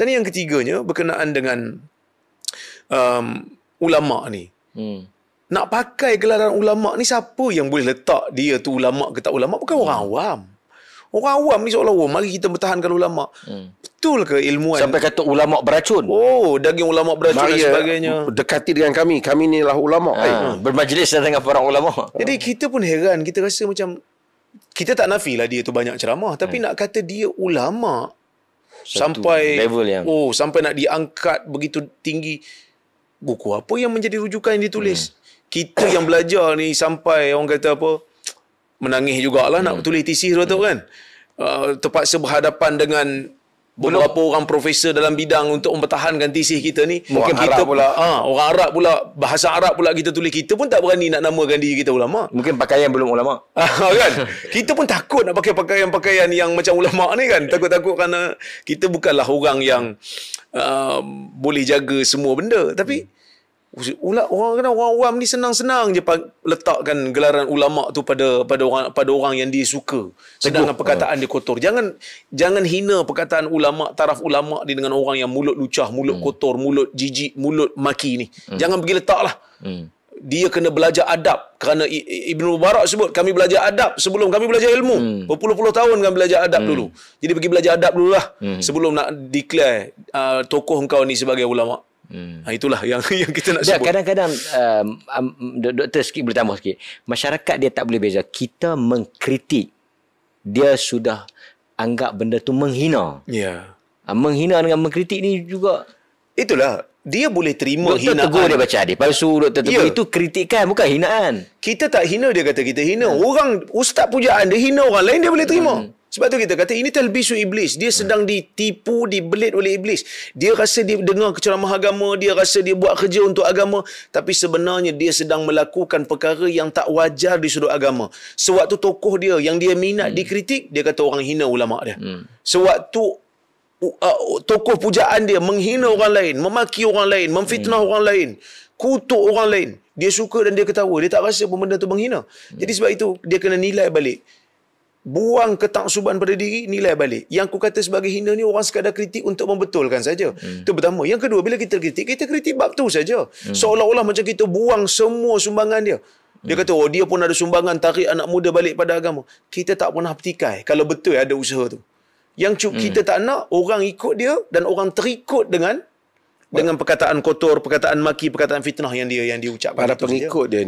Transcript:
Dan yang ketiganya berkenaan dengan um, ulama ni. Hmm. Nak pakai gelaran ulama ni siapa yang boleh letak dia tu ulama ke tak ulama? Bukan orang awam. Orang awam ni seolah-olah mari kita bertahankan ulama. Hmm. Betul ke ilmuwan? Sampai kata ulama beracun. Oh, daging ulama beracun dan Mari, sebagainya. eh, Dekati dengan kami. Kami ni lah ulama. Eh, Ha, bermajlis dengan para ulama. Jadi kita pun heran, kita rasa macam kita tak nafilah dia tu banyak ceramah, tapi nak kata dia ulama Satu sampai level yang- oh sampai nak diangkat begitu tinggi buku apa yang menjadi rujukan yang ditulis. Kita yang belajar ni sampai orang kata apa menangis jugalah nak tulis tesis tu kan. Uh, terpaksa berhadapan dengan beberapa orang profesor dalam bidang untuk mempertahankan tesis kita ni. Mungkin kita Arab pula. Ah, orang Arab pula, bahasa Arab pula kita tulis. Kita pun tak berani nak namakan diri kita ulama. Mungkin pakaian belum ulama. Ah, kan? Kita pun takut nak pakai pakaian-pakaian yang macam ulama ni kan. Takut-takut kerana kita bukanlah orang yang uh, boleh jaga semua benda. Tapi ula, orang kena orang awam ni senang-senang je letakkan gelaran ulama tu pada pada orang pada orang yang dia suka. Sedangkan perkataan dia kotor. Jangan jangan hina perkataan ulama, taraf ulama ni dengan orang yang mulut lucah, mulut kotor, mulut jijik, mulut maki ni. Jangan pergi letaklah. Hmm. Dia kena belajar adab kerana Ibnu Mubarak sebut kami belajar adab sebelum kami belajar ilmu. Hmm. Berpuluh-puluh tahun kami belajar adab hmm. dulu. Jadi pergi belajar adab dululah hmm. sebelum nak declare uh, tokoh engkau ni sebagai ulama. Hmm. Ha, itulah yang yang kita nak Dan sebut. kadang-kadang um, um, dok- doktor sikit boleh tambah sikit. Masyarakat dia tak boleh beza. Kita mengkritik dia sudah anggap benda tu menghina. Ya. Uh, menghina dengan mengkritik ni juga Itulah dia boleh terima doktor hinaan. tegur dia baca hadis palsu, doktor tegur Ya. itu kritikan bukan hinaan. Kita tak hina dia kata kita hina. Hmm. Orang ustaz pujaan dia hina orang lain dia boleh terima. Sebab tu kita kata ini talbisu iblis. Dia sedang ditipu, dibelit oleh iblis. Dia rasa dia dengar ceramah agama, dia rasa dia buat kerja untuk agama, tapi sebenarnya dia sedang melakukan perkara yang tak wajar di sudut agama. Sewaktu tokoh dia yang dia minat dikritik, dia kata orang hina ulama dia. Sewaktu uh, tokoh pujaan dia menghina orang lain, memaki orang lain, memfitnah orang lain, kutuk orang lain. Dia suka dan dia ketawa. Dia tak rasa pun benda tu menghina. Jadi sebab itu dia kena nilai balik. Buang ketaksuban pada diri, nilai balik. Yang aku kata sebagai hina ni orang sekadar kritik untuk membetulkan saja. Hmm. Itu pertama. Yang kedua, bila kita kritik, kita kritik bab tu saja. Hmm. Seolah-olah macam kita buang semua sumbangan dia. Dia kata, oh dia pun ada sumbangan tarik anak muda balik pada agama. Kita tak pernah petikai kalau betul ada usaha tu. Yang cu- kita tak nak orang ikut dia dan orang terikut dengan dengan perkataan kotor, perkataan maki, perkataan fitnah yang dia yang diucapkan. Para pengikut dia